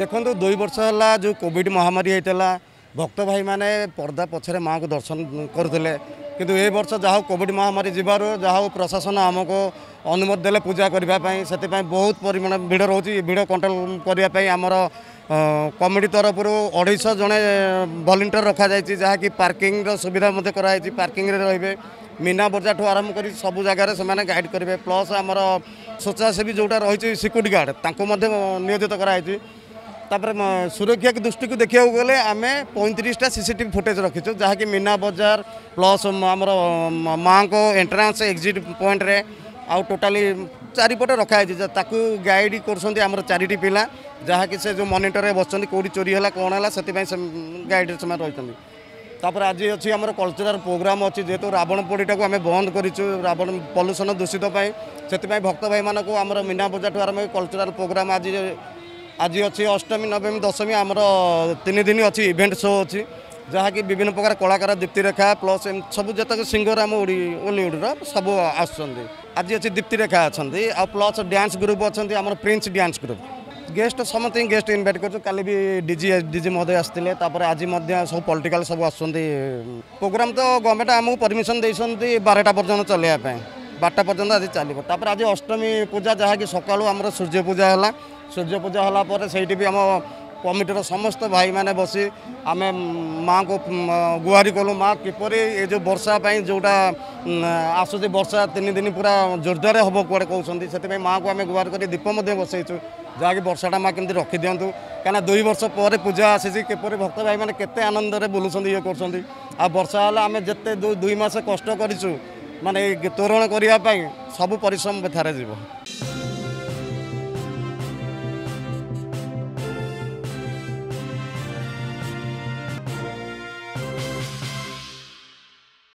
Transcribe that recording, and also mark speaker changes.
Speaker 1: ଦେଖନ୍ତୁ ଦୁଇ ବର୍ଷ ହେଲା ଯେଉଁ କୋଭିଡ଼ ମହାମାରୀ ହେଇଥିଲା ଭକ୍ତ ଭାଇମାନେ ପର୍ଦ୍ଦା ପଛରେ ମାଆଙ୍କୁ ଦର୍ଶନ କରୁଥିଲେ କିନ୍ତୁ ଏ ବର୍ଷ ଯାହା ହେଉ କୋଭିଡ଼ ମହାମାରୀ ଯିବାରୁ ଯାହା ହେଉ ପ୍ରଶାସନ ଆମକୁ ଅନୁମତି ଦେଲେ ପୂଜା କରିବା ପାଇଁ ସେଥିପାଇଁ ବହୁତ ପରିମାଣ ଭିଡ଼ ରହୁଛି ଭିଡ଼ କଣ୍ଟ୍ରୋଲ କରିବା ପାଇଁ ଆମର କମିଟି ତରଫରୁ ଅଢ଼େଇଶହ ଜଣେ ଭଲେଣ୍ଟିୟର ରଖାଯାଇଛି ଯାହାକି ପାର୍କିଂର ସୁବିଧା ମଧ୍ୟ କରାଯାଇଛି ପାର୍କିଂରେ ରହିବେ ମିନା ବଜାରଠୁ ଆରମ୍ଭ କରି ସବୁ ଜାଗାରେ ସେମାନେ ଗାଇଡ଼ କରିବେ ପ୍ଲସ୍ ଆମର ସ୍ୱେଚ୍ଛାସେବୀ ଯେଉଁଟା ରହିଛି ସିକ୍ୟୁରିଟି ଗାର୍ଡ଼ ତାଙ୍କୁ ମଧ୍ୟ ନିୟୋଜିତ କରାଯାଇଛି তাপরে সুরক্ষা দৃষ্টিকে দেখি গেলে আমি পঁয়ত্রিশটা সিসিটিভি ফুটেজ রাখিছু কি মিনা বজার প্লস আমার মাঙ্ক এন্ট্রান্স এক্সিট পয়েন্টরে আউ টোটালি চারিপটে রখা হয়েছে তাকে গাইড করছেন আমার চারিটি পিলা যা কি সে যে মনিটরে বসছেন কোটি চোরি হল কোণ হল সে গাইড সে রয়েছেন তাপরে আজ অছি আমার কলচরাল প্রোগ্রাম অছি রাবণ পোড়িটা আমি বন্ধ করেছু রাবণ পলুষণ দূষিত সেই ভক্ত ভাই মানুষ আমার মিনা বজার ঠার আর কলচরাল প্রোগ্রাম আজ আজ অছি অষ্টমী নবমী দশমী আমার তিন দিন অছি ইভেন্ট শো অছি ଯାହାକି ବିଭିନ୍ନ ପ୍ରକାର କଳାକାର ଦୀପ୍ତିରେଖା ପ୍ଲସ୍ ସବୁ ଯେତେକ ସିଙ୍ଗର ଆମ ଓଲିଉଡ଼ର ସବୁ ଆସୁଛନ୍ତି ଆଜି ଅଛି ଦୀପ୍ତିରେଖା ଅଛନ୍ତି ଆଉ ପ୍ଲସ୍ ଡ୍ୟାନ୍ସ ଗ୍ରୁପ୍ ଅଛନ୍ତି ଆମର ପ୍ରିନ୍ସ ଡ୍ୟାନ୍ସ ଗ୍ରୁପ୍ ଗେଷ୍ଟ ସମସ୍ତଙ୍କୁ ଗେଷ୍ଟ ଇନଭାଇଟ୍ କରୁଛୁ କାଲି ବି ଡିଜି ଡିଜି ମହୋଦୟ ଆସିଥିଲେ ତାପରେ ଆଜି ମଧ୍ୟ ସବୁ ପଲିଟିକାଲ ସବୁ ଆସୁଛନ୍ତି ପ୍ରୋଗ୍ରାମ୍ ତ ଗଭର୍ଣ୍ଣମେଣ୍ଟ ଆମକୁ ପରମିସନ୍ ଦେଇଛନ୍ତି ବାରଟା ପର୍ଯ୍ୟନ୍ତ ଚଲାଇବା ପାଇଁ বারটা পর্যন্ত আজ চালিব তাপরে আজ অষ্টমী পূজা যা কি সকাল আমার সূর্য পূজা হল সূর্য পূজা হলা পরে সেইটি বি আমার কমিটির সমস্ত ভাই মানে বসি আমি মা গুহারি কলু মা কিপরি এই যে বর্ষা পাই যেটা আসুচি বর্ষা তিন দিন পুরা জোরদারে হব কুয়াড়ে কৌন সেই মা আমি গুহার করে দীপ বসাইছু মা কমিটি রক্ষি দিও কেন দুই বর্ষ পরে পূজা আসিছি ଆସିଛି ভক্ত ভাই মানে କେତେ ଆନନ୍ଦରେ ବୁଲୁଛନ୍ତି ইয়ে করছেন আর বর্ষা হলে আমি যেতে দুই মাস কষ্ট করছু ମାନେ ତୋରଣ କରିବା ପାଇଁ ସବୁ ପରିଶ୍ରମ ବେଥାରେ ଯିବ